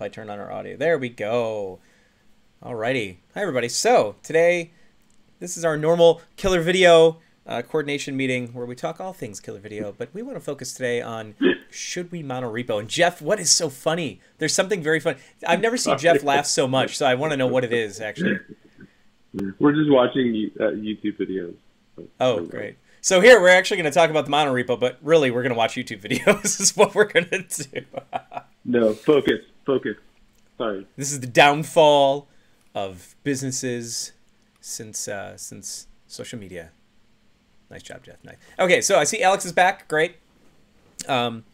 if I turn on our audio. There we go. Alrighty. Hi, everybody. So, today, this is our normal KillrVideo uh, coordination meeting where we talk all things KillrVideo, but we want to focus today on should we mono repo? And Jeff, what is so funny? There's something very funny. I've never seen Jeff laugh so much, so I want to know what it is, actually. We're just watching uh, YouTube videos. Oh, great. So here we're actually going to talk about the mono repo, but really we're going to watch YouTube videos. is what we're going to do. no, focus, focus. Sorry. This is the downfall of businesses since uh, since social media. Nice job, Jeff. Nice. Okay, so I see Alex is back. Great. Um,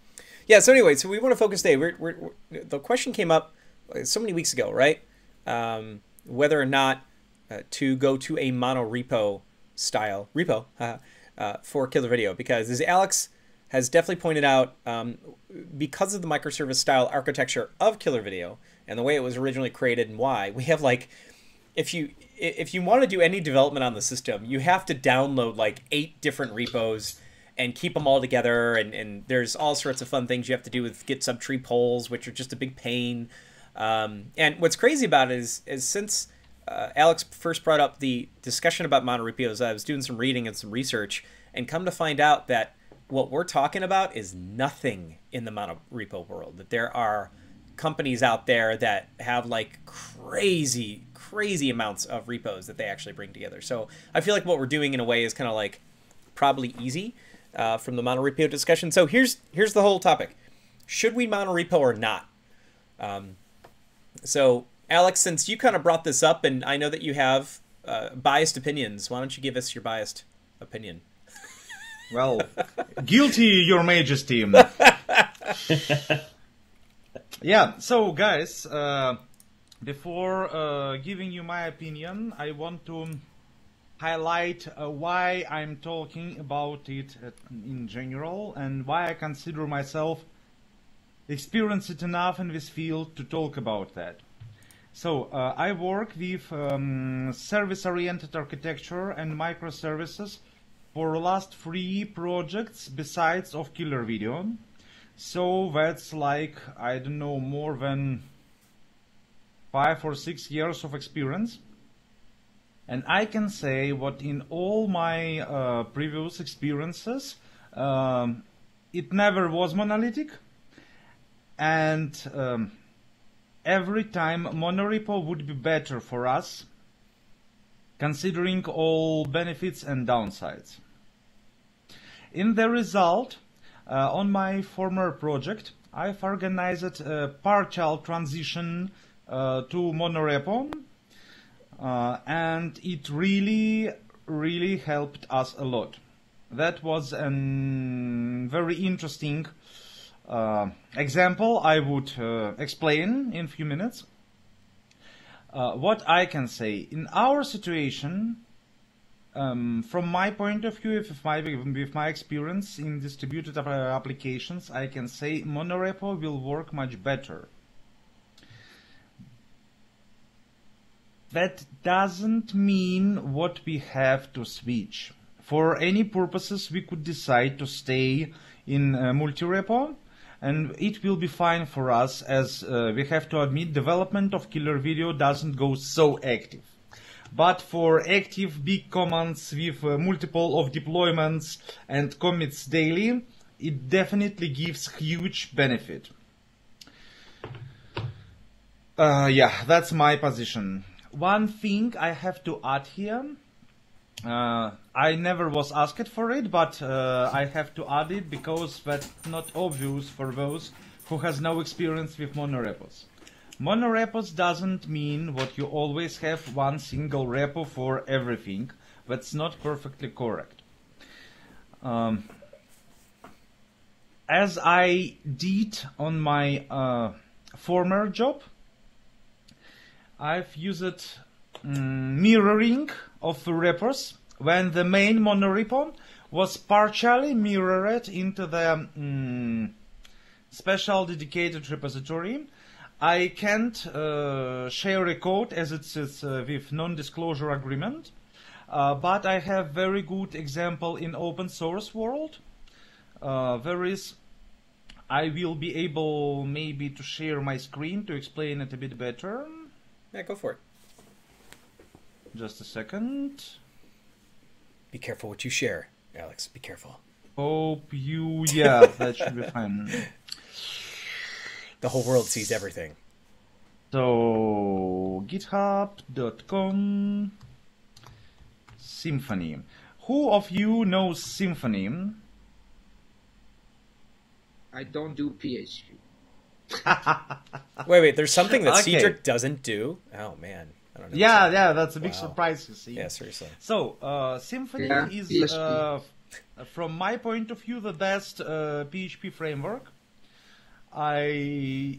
yeah. So anyway, so we want to focus today. We're, we're, we're, the question came up uh, so many weeks ago, right? Um, whether or not uh, to go to a mono repo style repo uh, uh, for KillrVideo, because as Alex has definitely pointed out, um, because of the microservice style architecture of KillrVideo and the way it was originally created and why, we have like, if you if you want to do any development on the system, you have to download like eight different repos and keep them all together. And, and there's all sorts of fun things you have to do with Git subtree pulls, which are just a big pain. Um, and what's crazy about it is, is since uh, Alex first brought up the discussion about mono repos, I was doing some reading and some research, and come to find out that what we're talking about is nothing in the mono repo world. That there are companies out there that have like crazy crazy amounts of repos that they actually bring together. So I feel like what we're doing in a way is kind of like probably easy uh, from the mono repo discussion. So here's here's the whole topic: should we mono repo or not? Um, so Alex, since you kind of brought this up, and I know that you have uh, biased opinions, why don't you give us your biased opinion? Well, guilty, Your Majesty. yeah. So, guys. Uh, before uh, giving you my opinion, I want to highlight uh, why I'm talking about it in general and why I consider myself experienced enough in this field to talk about that. So uh, I work with um, service-oriented architecture and microservices for last three projects besides of KillrVideo. So that's like, I don't know, more than five or six years of experience. And I can say what in all my uh, previous experiences, um, it never was monolithic. And um, every time monorepo would be better for us, considering all benefits and downsides. In the result, uh, on my former project, I've organized a partial transition uh, to monorepo uh, and it really really helped us a lot. That was a very interesting uh, example I would uh, explain in a few minutes. Uh, what I can say in our situation um, from my point of view with my, with my experience in distributed applications I can say monorepo will work much better that doesn't mean what we have to switch. For any purposes, we could decide to stay in uh, multi-repo and it will be fine for us as uh, we have to admit development of KillrVideo doesn't go so active. But for active big commands with uh, multiple of deployments and commits daily, it definitely gives huge benefit. Uh, yeah, that's my position one thing I have to add here. Uh, I never was asked for it, but uh, I have to add it because that's not obvious for those who has no experience with monorepos. Monorepos doesn't mean what you always have one single repo for everything. That's not perfectly correct. Um, as I did on my uh, former job, I've used um, mirroring of repos when the main monorepo was partially mirrored into the um, special dedicated repository. I can't uh, share a code as it is uh, with non-disclosure agreement, uh, but I have very good example in open source world. Uh, there is I will be able maybe to share my screen to explain it a bit better. Yeah, go for it. Just a second. Be careful what you share, Alex. Be careful. Hope you. Yeah, that should be fine. The whole world sees everything. So, github.com Symfony. Who of you knows Symfony? I don't do PHP. Wait, wait. There's something that Okay. Cedric doesn't do. Oh man, I don't know. Yeah, yeah, that's a big Wow. surprise, you see. Yeah, seriously. So, uh, Symfony Yeah, is, uh, from my point of view, the best uh, PHP framework. I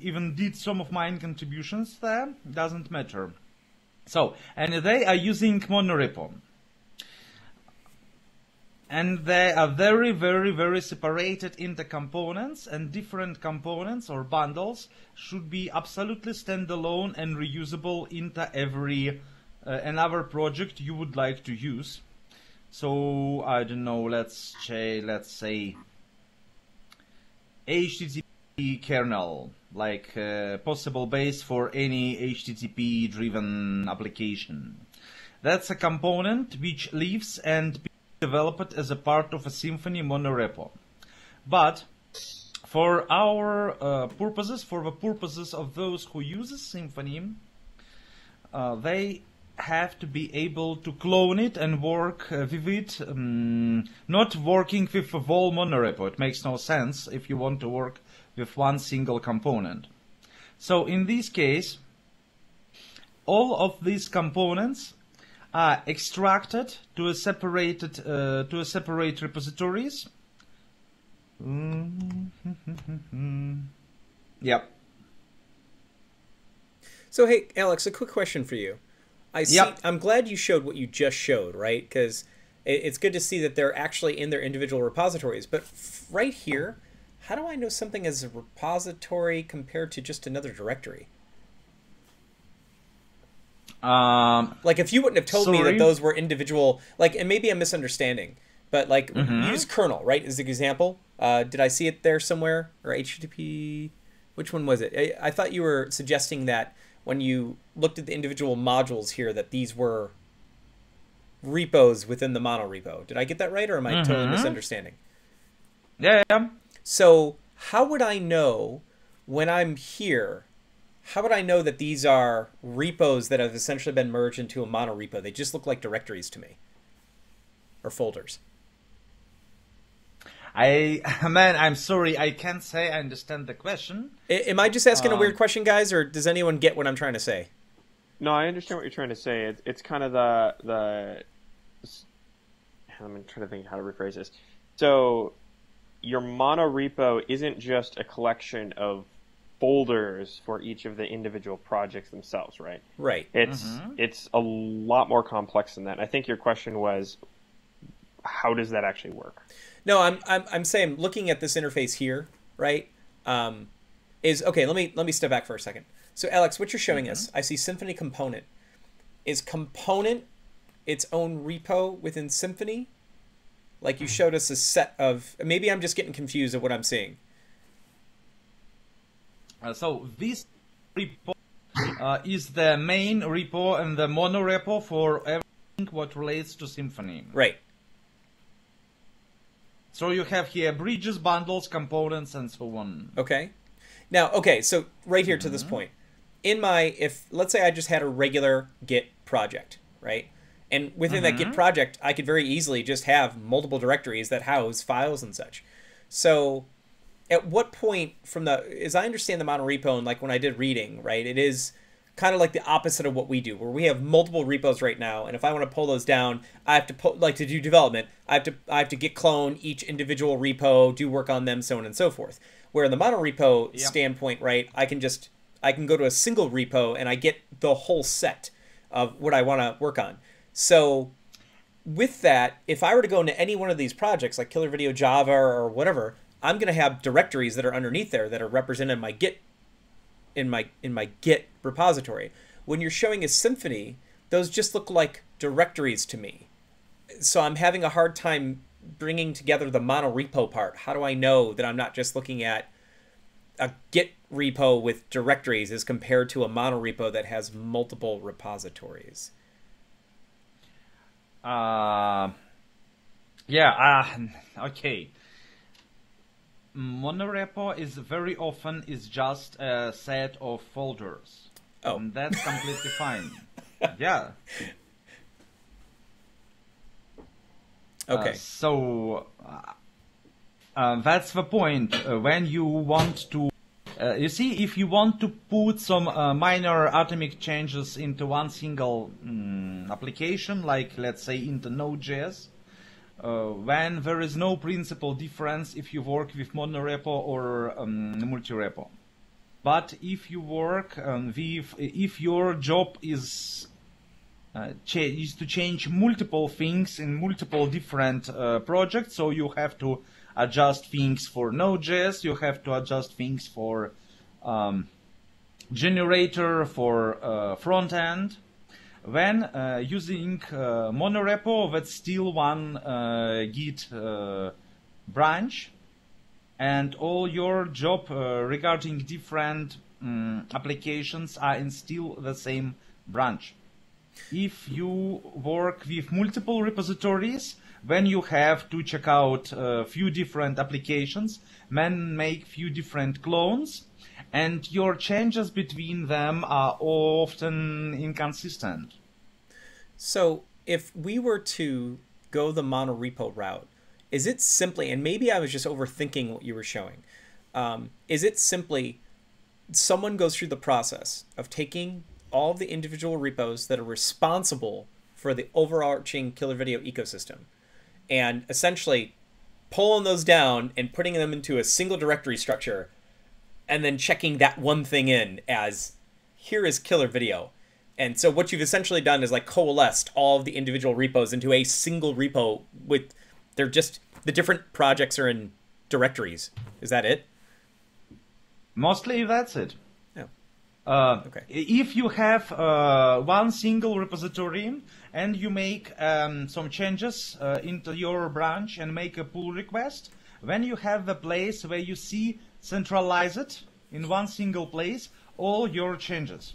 even did some of mine contributions there. Doesn't matter. So, and they are using monorepo. And they are very, very, very separated into components, and different components or bundles should be absolutely standalone and reusable into every uh, another project you would like to use. So I don't know. Let's say let's say HTTP kernel, like uh, possible base for any HTTP driven application. That's a component which lives and be developed as a part of a Symfony monorepo. But for our uh, purposes, for the purposes of those who uses Symfony, uh, they have to be able to clone it and work uh, with it, um, not working with a whole monorepo. It makes no sense if you want to work with one single component. So in this case, all of these components are extracted to a separated uh, to a separate repositories. Yep. So hey, Alex, a quick question for you. I see. Yep. I'm glad you showed what you just showed, right? Because it's good to see that they're actually in their individual repositories. But f- right here, how do I know something is a repository compared to just another directory? Um, Like, if you wouldn't have told me that those were individual, like, and maybe I'm misunderstanding, but like, Mm-hmm. use kernel, right? As an example. Uh, did I see it there somewhere or HTTP? Which one was it? I, I thought you were suggesting that when you looked at the individual modules here, that these were repos within the mono repo. Did I get that right, or am I totally Mhm. misunderstanding? yeah, yeah. So, how would I know when I'm here? How would I know that these are repos that have essentially been merged into a mono repo? They just look like directories to me, or folders. I man, I'm sorry, I can't say I understand the question. I, am I just asking a Um, weird question, guys, or does anyone get what I'm trying to say? No, I understand what you're trying to say. It's, it's kind of the the. I'm trying to think how to rephrase this. So, your mono repo isn't just a collection of folders for each of the individual projects themselves, right? Right. It's Mhm. it's a lot more complex than that. I think your question was, how does that actually work? No, I'm I'm I'm saying looking at this interface here, right? Um, is okay. Let me let me step back for a second. So, Alex, what you're showing us, I see Symfony component. Is component its own repo within Symfony? Like you showed us a set of. Maybe I'm just getting confused of what I'm seeing. Uh, so this repo uh, is the main repo and the mono repo for everything what relates to Symfony. Right. So you have here bridges, bundles, components, and so on. Okay. Now, okay, so right here to this point, in my if let's say I just had a regular Git project, right? And within that Git mm-hmm. project, I could very easily just have multiple directories that house files and such. So, at what point from the as I understand the mono repo and like when I did reading, right, it is kind of like the opposite of what we do, where we have multiple repos right now, and if I want to pull those down, I have to pull like to do development, I have to I have to git clone each individual repo, do work on them, so on and so forth. Where in the mono repo Yeah. standpoint, right, I can just I can go to a single repo and I get the whole set of what I want to work on. So with that, if I were to go into any one of these projects like KillrVideo Java or whatever, I'm going to have directories that are underneath there that are represented in my Git in my in my Git repository. When you're showing a Symfony, those just look like directories to me. So I'm having a hard time bringing together the mono repo part. How do I know that I'm not just looking at a Git repo with directories as compared to a monorepo that has multiple repositories? Uh, yeah. Uh, okay. Monorepo is very often is just a set of folders. Oh. And that's completely fine. Yeah. Okay. Uh, so uh, uh, that's the point. Uh, when you want to, uh, you see, if you want to put some uh, minor atomic changes into one single mm, application, like let's say into Node.js, uh, when there is no principal difference if you work with monorepo or um, multi-repo. But if you work um, with, if your job is uh, is to change multiple things in multiple different uh, projects. So you have to adjust things for Node.js, you have to adjust things for um, generator, for uh, front end. When uh, using uh, monorepo, that's still one uh, Git uh, branch, and all your job uh, regarding different um, applications are in still the same branch. If you work with multiple repositories, when you have to check out a few different applications, then make few different clones, and your changes between them are often inconsistent. So if we were to go the monorepo route, is it simply, and maybe I was just overthinking what you were showing, um, is it simply someone goes through the process of taking all the individual repos that are responsible for the overarching KillrVideo ecosystem and essentially pulling those down and putting them into a single directory structure and then checking that one thing in as here is KillrVideo. And so what you've essentially done is like coalesced all of the individual repos into a single repo with they're just the different projects are in directories. Is that it? Mostly that's it. Uh, Okay. If you have uh, one single repository and you make um, some changes uh, into your branch and make a pull request, when you have the place where you see centralized in one single place all your changes.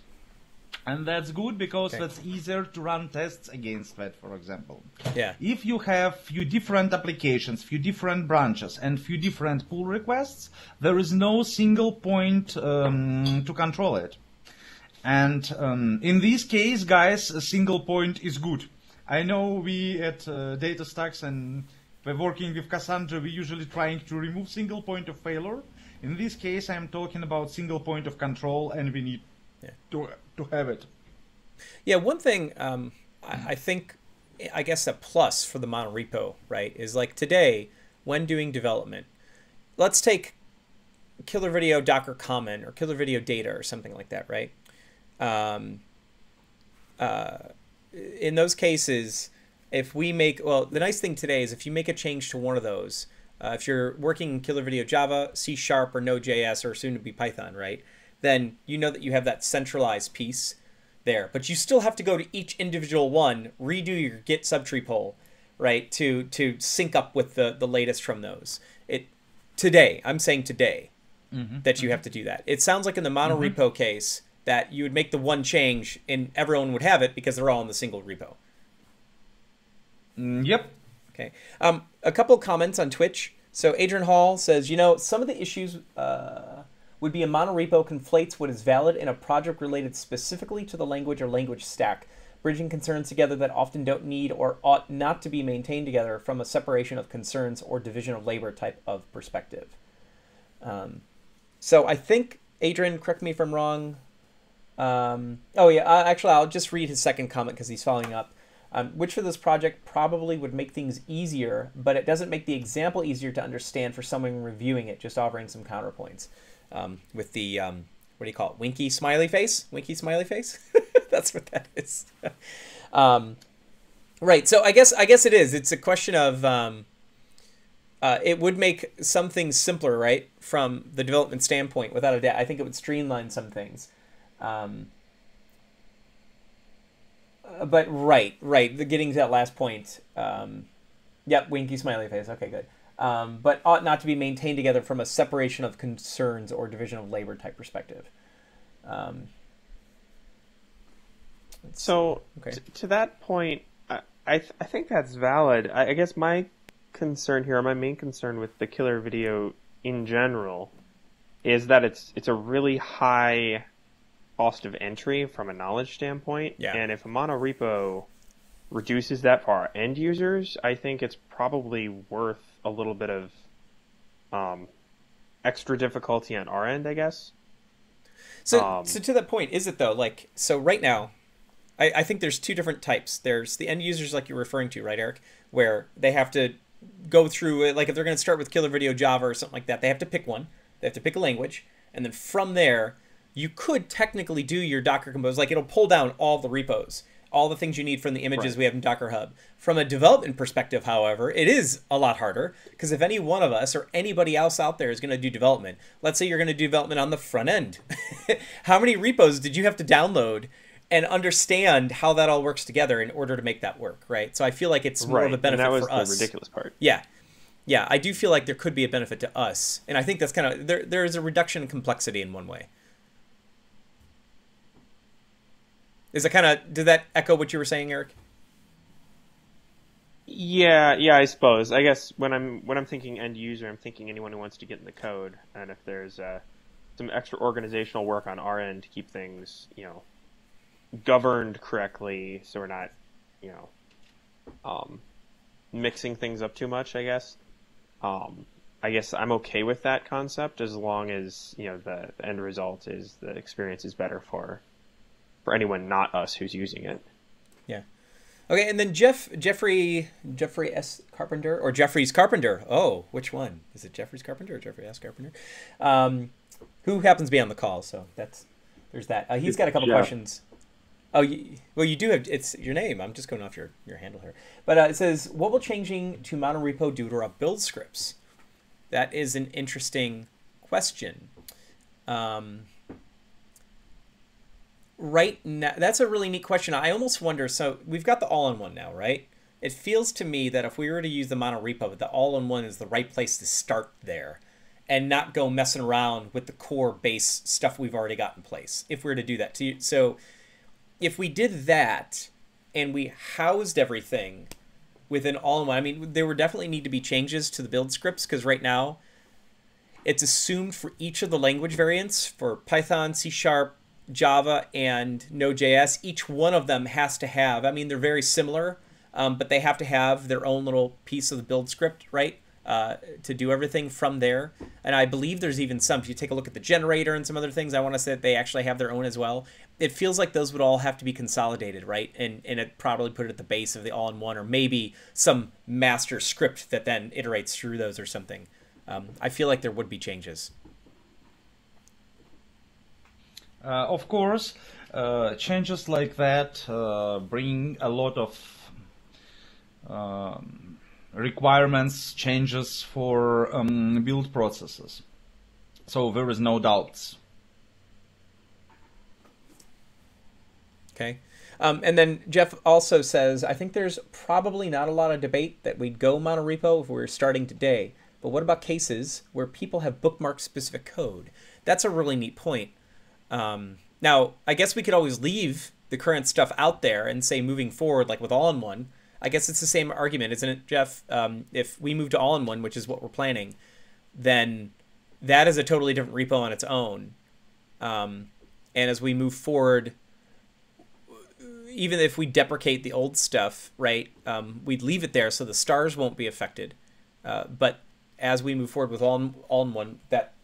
And that's good because Okay. that's easier to run tests against that, for example. yeah If you have few different applications, few different branches, and few different pull requests, there is no single point um, to control it. And um, in this case, guys, a single point is good. I know we at uh, DataStax and by working with Cassandra, we're usually trying to remove single point of failure. In this case, I'm talking about single point of control, and we need Yeah. to to have it. Yeah, one thing um, I, I think, I guess a plus for the monorepo, right, is like today when doing development, let's take KillrVideo Docker Common or KillrVideo Data or something like that, right? Um, uh, in those cases, if we make well, the nice thing today is if you make a change to one of those, uh, if you're working in KillrVideo Java, C Sharp, or Node.js, or soon to be Python, right? Then you know that you have that centralized piece there, but you still have to go to each individual one, redo your Git subtree pull, right, to to sync up with the the latest from those. It today, I'm saying today, that you have to do that. It sounds like in the monorepo case that you would make the one change and everyone would have it because they're all in the single repo. Mm, yep. Okay. Um, a couple of comments on Twitch. So Adrian Hall says, you know, some of the issues uh, would be a monorepo conflates what is valid in a project related specifically to the language or language stack, bridging concerns together that often don't need or ought not to be maintained together from a separation of concerns or division of labor type of perspective. Um, so I think Adrian, correct me if I'm wrong. Um, oh yeah, uh, actually, I'll just read his second comment because he's following up. Um, which for this project probably would make things easier, but it doesn't make the example easier to understand for someone reviewing it. Just offering some counterpoints um, with the um, what do you call it? Winky smiley face. Winky smiley face. That's what that is. um, right. So I guess I guess it is. It's a question of um, uh, it would make some things simpler, right, from the development standpoint. Without a doubt, I think it would streamline some things. Um, uh, but right, right. The getting to that last point. Um, yep, winky smiley face. Okay, good. Um, but ought not to be maintained together from a separation of concerns or division of labor type perspective. Um, So okay. to that point, I I, th- I think that's valid. I, I guess my concern here, or my main concern with the KillrVideo in general, is that it's it's a really high cost of entry from a knowledge standpoint. Yeah. And if a monorepo reduces that for our end users, I think it's probably worth a little bit of um, extra difficulty on our end, I guess. So, Um, so to that point, is it though? Like, so right now, I, I think there's two different types. There's the end users, like you're referring to, right, Eric, where they have to go through it. Like, if they're going to start with KillrVideo Java or something like that, they have to pick one. They have to pick a language, and then from there, you could technically do your Docker Compose. Like, it'll pull down all the repos, all the things you need from the images Right. we have in Docker Hub. From a development perspective, however, it is a lot harder because if any one of us or anybody else out there is going to do development, let's say you're going to do development on the front end, how many repos did you have to download and understand how that all works together in order to make that work, right? So I feel like it's more right. of a benefit and that was for the us. ridiculous part. Yeah. Yeah, I do feel like there could be a benefit to us. And I think that's kind of there there is a reduction in complexity in one way. Is that kind of did that echo what you were saying, Eric? Yeah, yeah, I suppose. I guess when I'm when I'm thinking end user, I'm thinking anyone who wants to get in the code, and if there's uh, some extra organizational work on our end to keep things, you know, governed correctly, so we're not, you know, um, mixing things up too much. I guess. Um, I guess I'm okay with that concept as long as you know the, the end result is the experience is better for for anyone not us who's using it. Yeah. Okay, and then Jeff Jeffrey Jeffrey S Carpenter or Jeffrey's Carpenter. Oh, which one? Is it Jeffrey's Carpenter or Jeffrey S Carpenter? Um, who happens to be on the call, so that's there's that. Uh, he's got a couple questions. Oh, you, well, you do have it's your name. I'm just going off your your handle here. But uh, it says, "What will changing to monorepo do to our build scripts?" That is an interesting question. Um, right now, that's a really neat question. I almost wonder. So we've got the all-in-one now, right? It feels to me that if we were to use the mono monorepo, the all-in-one is the right place to start there, and not go messing around with the core base stuff we've already got in place. If we were to do that, to so if we did that and we housed everything within all-in-one, I mean, there would definitely need to be changes to the build scripts because right now it's assumed for each of the language variants for Python, C Sharp, Java, and Node.js. Each one of them has to have. I mean, they're very similar, um, but they have to have their own little piece of the build script, right? Uh, to do everything from there. And I believe there's even some. If you take a look at the generator and some other things, I want to say that they actually have their own as well. It feels like those would all have to be consolidated, right? And and it probably put it at the base of the all-in-one, or maybe some master script that then iterates through those or something. Um, I feel like there would be changes. Uh, of course, uh, changes like that uh, bring a lot of um, requirements, changes for um, build processes. So there is no doubts. Okay. Um, and then Jeff also says, I think there's probably not a lot of debate that we'd go monorepo if we were starting today. But what about cases where people have bookmarked specific code? That's a really neat point. Um, now, I guess we could always leave the current stuff out there and say moving forward, like with all-in-one. I guess it's the same argument, isn't it, Jeff? Um, if we move to all-in-one, which is what we're planning, then that is a totally different repo on its own. Um, and as we move forward, even if we deprecate the old stuff, right, um, we'd leave it there so the stars won't be affected. Uh, but as we move forward with all in, all in one, that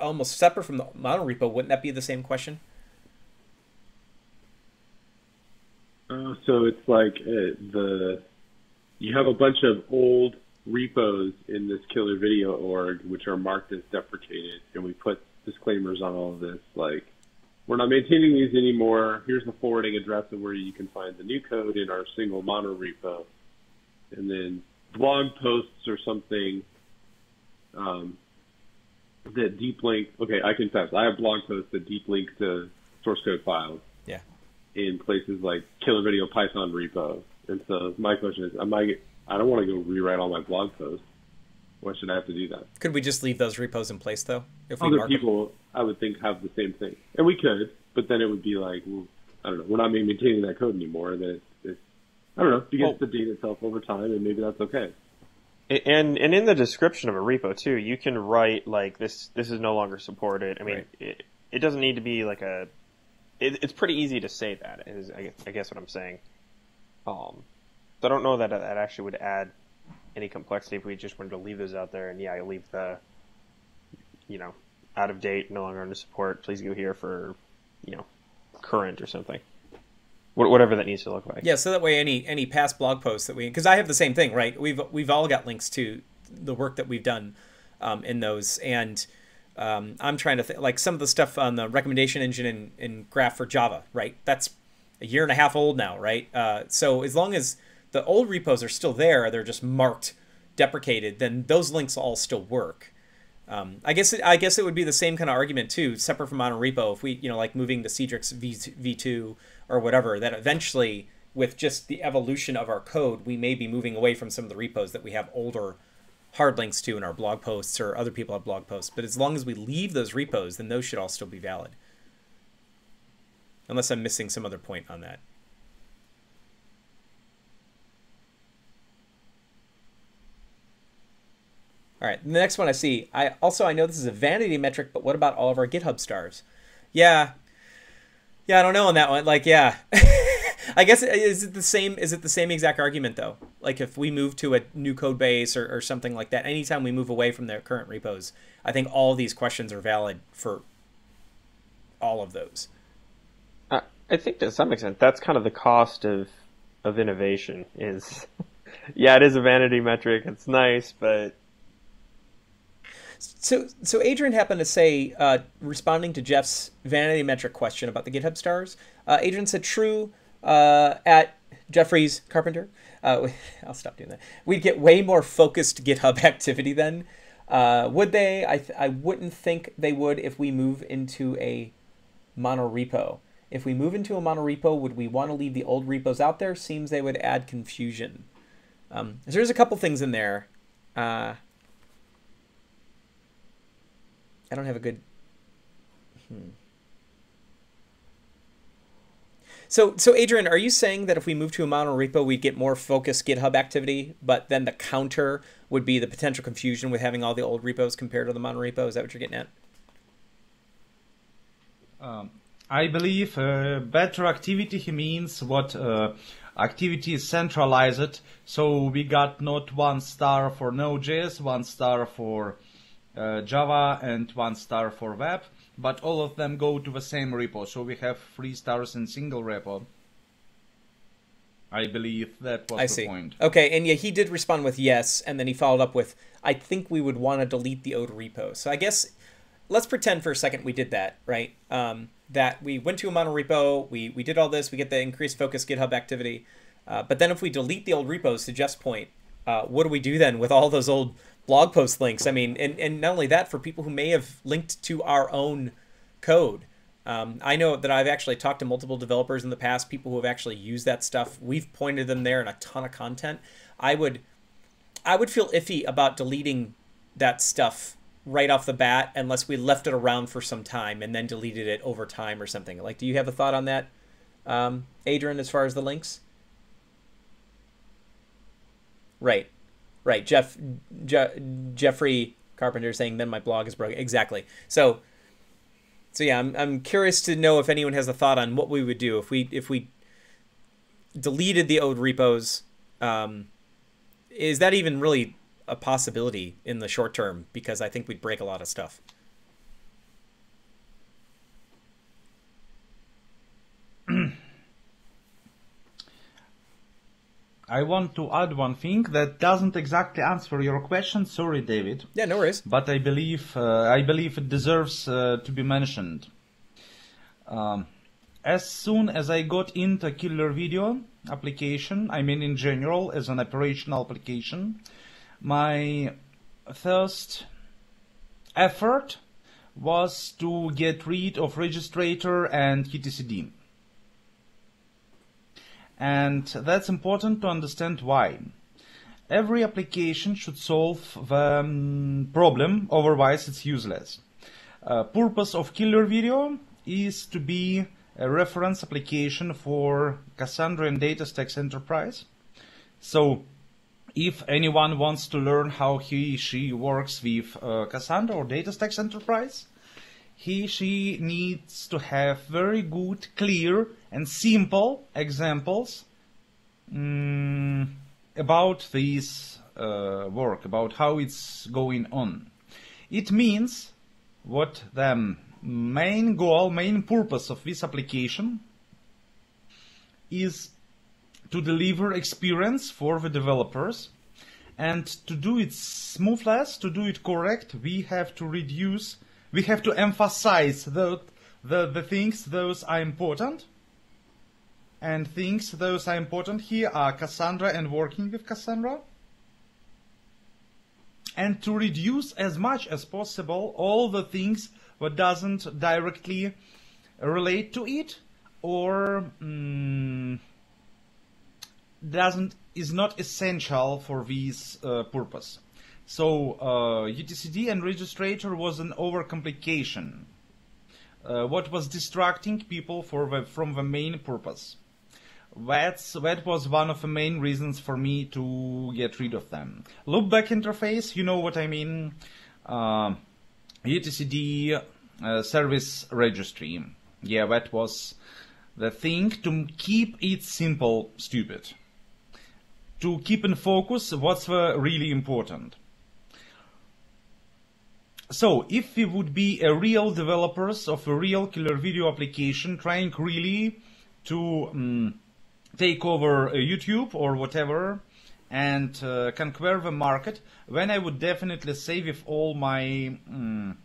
almost separate from the monorepo, wouldn't that be the same question? Uh, so it's like uh, the you have a bunch of old repos in this KillrVideo org which are marked as deprecated, and we put disclaimers on all of this, like we're not maintaining these anymore. Here's the forwarding address of where you can find the new code in our single mono repo, and then blog posts or something um, that deep link. Okay, I confess, I have blog posts that deep link to source code files Yeah. in places like KillrVideo Python repo. And so my question is, am I? I don't want to go rewrite all my blog posts. Why should I have to do that? Could we just leave those repos in place though? If we Other people, I would think, have the same thing, and we could, but then it would be like, well, I don't know, we're not maintaining that code anymore. Then it's, it's I don't know, it begins Well- to date itself over time, and maybe that's okay. And and in the description of a repo too, you can write like this. This is no longer supported. I mean, Right. it, it doesn't need to be like a. It, it's pretty easy to say that. Is I guess, I guess what I'm saying. Um, so I don't know that that actually would add any complexity if we just wanted to leave those out there. And yeah, I leave the. You know, out of date, no longer under support. Please go here for, you know, current or something. Wh- Whatever that needs to look like. Yeah, so that way any any past blog posts that we because I have the same thing, right? We've we've all got links to the work that we've done um, in those, and um, I'm trying to think like some of the stuff on the recommendation engine in, in Graph for Java, right? That's a year and a half old now, right? Uh, so as long as the old repos are still there, they're just marked deprecated, then those links all still work. Um, I guess it, I guess it would be the same kind of argument too, separate from monorepo. If we, you know, like moving to Cedrix v v2 or whatever, that eventually, with just the evolution of our code, we may be moving away from some of the repos that we have older hard links to in our blog posts or other people have blog posts. But as long as we leave those repos, then those should all still be valid. Unless I'm missing some other point on that. All right, the next one I see. I also I know this is a vanity metric, but what about all of our GitHub stars? Yeah, yeah, I don't know on that one. Like, yeah, I guess uh, is it the same? Is it the same exact argument though? Like, if we move to a new code base or, or something like that, anytime we move away from their current repos, I think all these questions are valid for all of those. I I think to some extent that's kind of the cost of of innovation. Is yeah, it is a vanity metric. It's nice, but So, so Adrian happened to say, uh, responding to Jeff's vanity metric question about the GitHub stars, uh, Adrian said, "True." Uh, at Jeffrey's Carpenter, uh, I'll stop doing that. We'd get way more focused GitHub activity then. Uh, would they? I th- I wouldn't think they would if we move into a monorepo. If we move into a monorepo, would we want to leave the old repos out there? Seems they would add confusion. Um, so there's a couple things in there. Uh, I don't have a good. Hmm. So, so Adrian, are you saying that if we move to a monorepo, we'd get more focused GitHub activity, but then the counter would be the potential confusion with having all the old repos compared to the monorepo? Is that what you're getting at? Um, I believe uh, better activity he means what uh, activity is centralized. So we got not one star for Node.js, one star for uh, Java, and one star for web, but all of them go to the same repo. So we have three stars in single repo. I believe that was I the see. point. Okay, and yeah, he did respond with yes, and then he followed up with, "I think we would want to delete the old repo." So I guess let's pretend for a second we did that, right? Um, that we went to a monorepo, we we did all this, we get the increased focus GitHub activity, uh, but then if we delete the old repos, to Jeff's point, uh, what do we do then with all those old blog post links? I mean, and and not only that, for people who may have linked to our own code. Um, I know that I've actually talked to multiple developers in the past, people who have actually used that stuff. We've pointed them there in a ton of content. I would, I would feel iffy about deleting that stuff right off the bat unless we left it around for some time and then deleted it over time or something. Like, do you have a thought on that, um, Adrian, as far as the links? Right, right. Jeff, Je- Jeffrey Carpenter saying then my blog is broken. Exactly. So so yeah, I'm I'm curious to know if anyone has a thought on what we would do if we if we deleted the old repos. Um, is that even really a possibility in the short term? Because I think we'd break a lot of stuff. I want to add one thing that doesn't exactly answer your question. Sorry, David. Yeah, no worries. but I believe uh, I believe it deserves uh, to be mentioned. Um, as soon as I got into KillrVideo application, I mean in general as an operational application, my first effort was to get rid of registrator and etcd. And that's important to understand why. Every application should solve the um, problem, otherwise it's useless. Uh, purpose of KillrVideo is to be a reference application for Cassandra and DataStax Enterprise. So if anyone wants to learn how he she works with uh, Cassandra or DataStax Enterprise, he she needs to have very good, clear, and simple examples mm, about this uh, work, about how it's going on. It means what the main goal, main purpose of this application is to deliver experience for the developers and to do it smoothless, to do it correct, we have to reduce, we have to emphasize the, the, the things, those are important. And things, those are important here are Cassandra and working with Cassandra. And to reduce as much as possible all the things that doesn't directly relate to it or mm, doesn't is not essential for this uh, purpose. So uh, etcd and registrator was an overcomplication. Uh, what was distracting people the, from the main purpose. That's, that was one of the main reasons for me to get rid of them. Loopback interface, you know what I mean. Uh, etcd uh, service registry. Yeah, that was the thing to keep it simple, stupid to keep in focus what's really important. So, if we would be a real developers of a real KillrVideo application trying really to um, take over uh, YouTube or whatever and uh, conquer the market, then I would definitely say with all my um,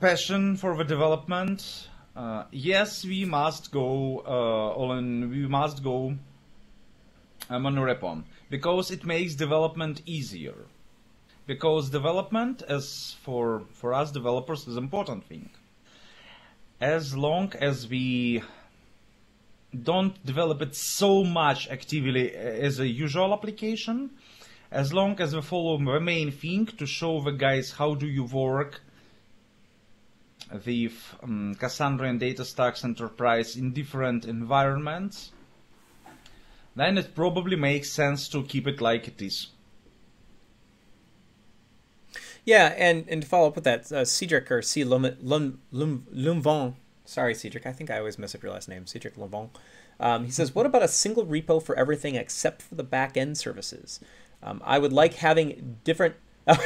passion for the development, uh, yes, we must go in, we must go a monorepo because it makes development easier. Because development, as for for us developers, is important thing. As long as we don't develop it so much actively as a usual application, as long as we follow the main thing to show the guys how do you work the um, Cassandra and DataStax Enterprise in different environments, then it probably makes sense to keep it like it is. Yeah, and, and to follow up with that, uh, Cedric or C. Lum, Lum, Lum, Lumvon, sorry, Cedric, I think I always mess up your last name, Cedric Lumvon. Um, he says, what about a single repo for everything except for the back end services? Um, I would like having different.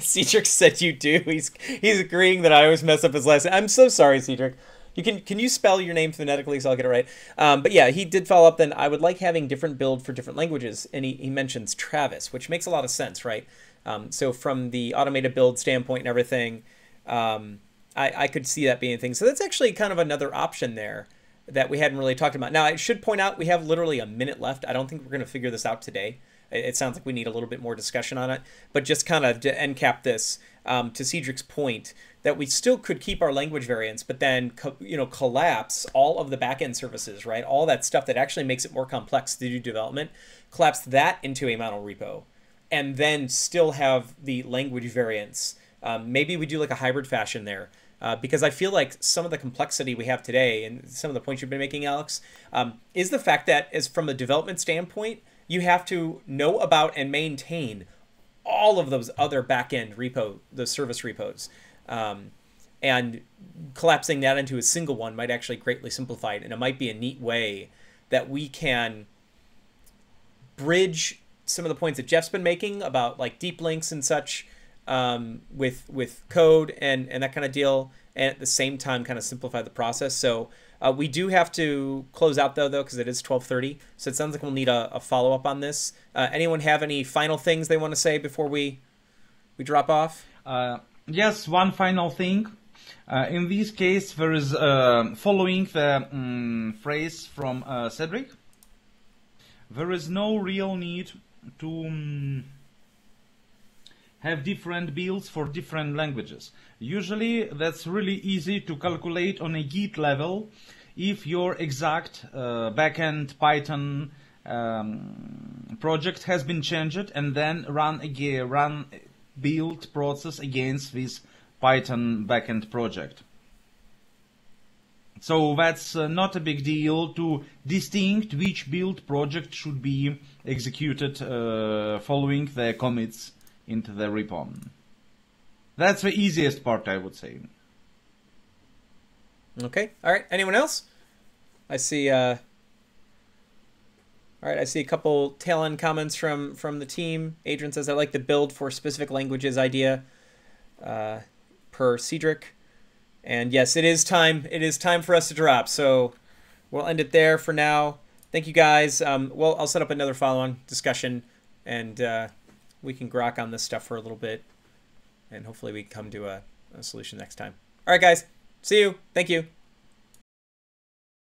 Cedric said you do. He's he's agreeing that I always mess up his last name. I'm so sorry, Cedric. You can can you spell your name phonetically so I'll get it right? Um, but yeah, he did follow up. Then I would like having different build for different languages, and he, he mentions Travis, which makes a lot of sense, right? Um, so from the automated build standpoint and everything, um, I, I could see that being a thing. So that's actually kind of another option there that we hadn't really talked about. Now I should point out we have literally a minute left. I don't think we're going to figure this out today. It sounds like we need a little bit more discussion on it. But just kind of to end cap this, um, to Cedric's point, that we still could keep our language variants, but then you know collapse all of the backend services, right? All that stuff that actually makes it more complex to do development, collapse that into a mono repo, and then still have the language variants. Um, maybe we do like a hybrid fashion there. Uh, because I feel like some of the complexity we have today, and some of the points you've been making, Alex, um, is the fact that, as from a development standpoint, you have to know about and maintain all of those other backend repo, the service repos. Um, and collapsing that into a single one might actually greatly simplify it. And it might be a neat way that we can bridge some of the points that Jeff's been making about like deep links and such um, with with code and, and that kind of deal, and at the same time kind of simplify the process. So uh, we do have to close out though, though, because it is 12:30. So it sounds like we'll need a, a follow up on this. Uh, anyone have any final things they want to say before we we drop off? Uh, yes, one final thing. Uh, in this case, there is uh, following the um, phrase from uh, Cedric. There is no real need to um, have different builds for different languages. Usually that's really easy to calculate on a Git level if your exact uh, backend Python um, project has been changed and then run again, run build process against this Python backend project. So that's uh, not a big deal to distinct which build project should be executed uh, following the commits into the repo. That's the easiest part, I would say. Okay. All right. Anyone else? I see. Uh... All right. I see a couple tail end comments from from the team. Adrian says, "I like the build for specific languages idea." Uh, per Cedric. And yes, it is time. It is time for us to drop. So we'll end it there for now. Thank you guys. Um, well, I'll set up another follow-on discussion, and uh, we can grok on this stuff for a little bit, and hopefully we come to a, a solution next time. All right, guys. See you. Thank you.